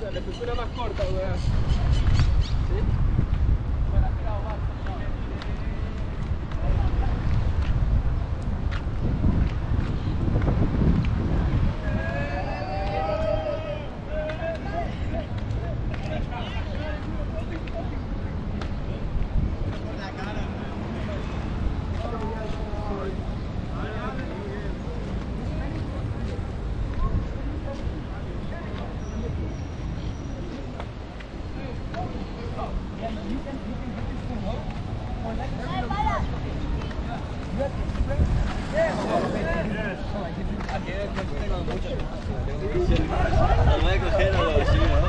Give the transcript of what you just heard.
La textura más corta, weón. ¿Sí? Nos va a coger a los chinos.